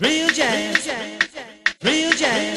Real jazz, real jazz,